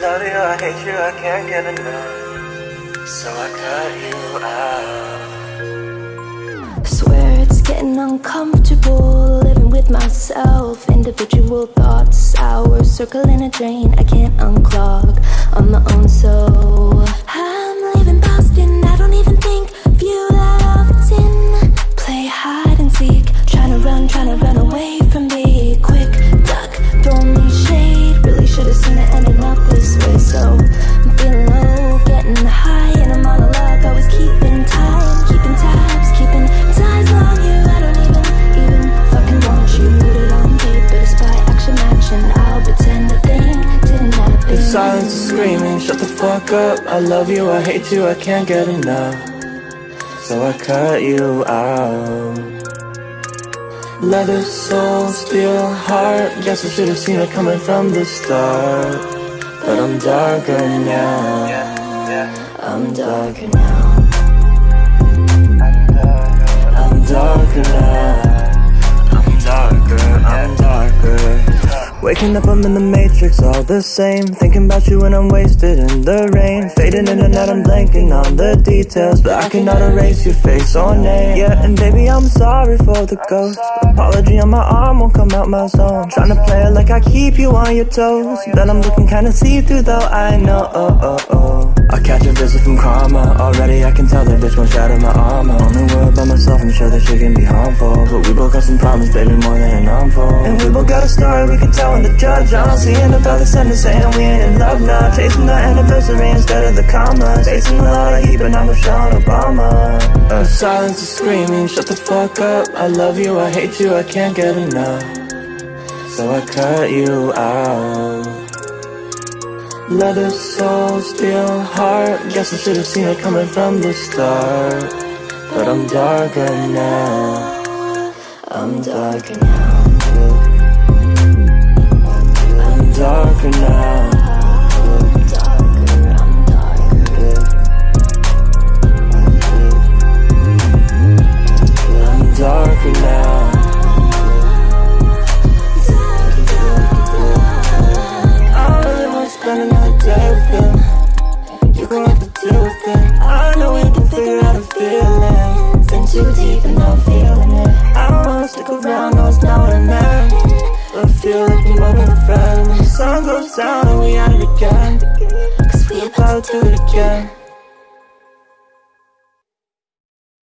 love you, I hate you, I can't get enough. So I cut you out. Swear it's getting uncomfortable living with myself. Individual thoughts, hours circling a drain. I can't unclog on my own, so I'm leaving Boston. I don't even think of you that often. Play hide and seek, trying to run, trying to run away screaming, shut the fuck up. I love you, I hate you, I can't get enough. So I cut you out. Leather soul, steel heart. Guess I should have seen it coming from the start. But I'm darker now. I'm darker now. I'm darker now. Waking up, I'm in the matrix, all the same. Thinking about you when I'm wasted in the rain. Fading in and out, I'm blanking on the details. But I cannot erase your face or name. Yeah, and baby, I'm sorry for the ghost. Apology on my arm won't come out my zone. Trying to play it like I keep you on your toes. But I'm looking kinda see through, though I know. Oh, oh, oh. I catch a visit from karma. Already I can tell the bitch won't shatter my I'm that she can be harmful. But we both got some problems, baby, more than I'm for. And we both got a story we can tell when the judge. I don't see end of the sentence saying we ain't in love now. Chasing the anniversary instead of the commas. Chasing a lot of heat, but I'm Sean Obama. Uh, silence is screaming, shut the fuck up. I love you, I hate you, I can't get enough. So I cut you out. Leather soul, steel heart. Guess I should have seen it coming from the start. But I'm darker now. I'm darker now. I'm darker now. I'm darker, now. Too deep and I'm feeling it. I don't wanna stick around, no, it's not what I meant. But I feel like a friend. When the sun goes down and we at it again. Cause we about I'll do it